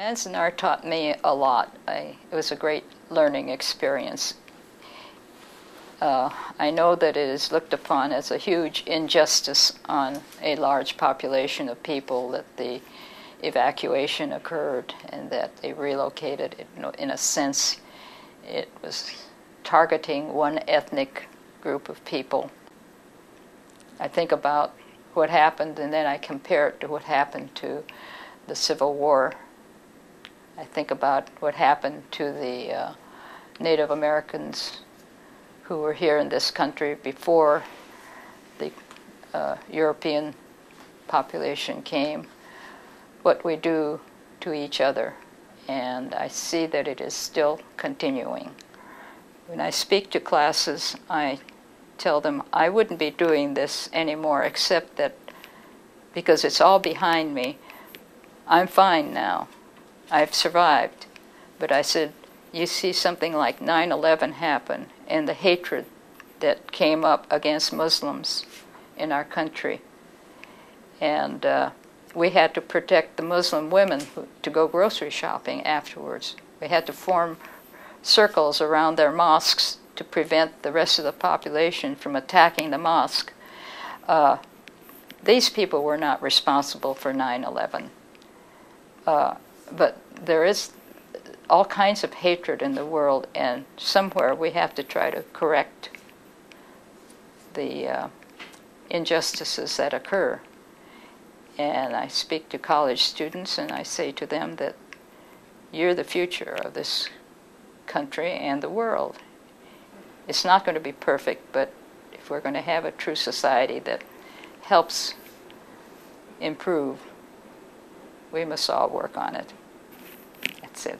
Manzanar taught me a lot. I, it was a great learning experience. Uh, I know that it is looked upon as a huge injustice on a large population of people that the evacuation occurred and that they relocated. It, in a sense, it was targeting one ethnic group of people. I think about what happened and then I compare it to what happened to the Civil War. I think about what happened to the uh, Native Americans who were here in this country before the uh, European population came, what we do to each other. And I see that it is still continuing. When I speak to classes, I tell them I wouldn't be doing this anymore, except that because it's all behind me, I'm fine now. I've survived. But I said, you see something like 9 11 happen and the hatred that came up against Muslims in our country. And uh, we had to protect the Muslim women who, to go grocery shopping afterwards. We had to form circles around their mosques to prevent the rest of the population from attacking the mosque. Uh, these people were not responsible for 9 11. Uh, but there is all kinds of hatred in the world, and somewhere we have to try to correct the uh, injustices that occur. And I speak to college students and I say to them that you're the future of this country and the world. It's not going to be perfect, but if we're going to have a true society that helps improve, we must all work on it. That's it.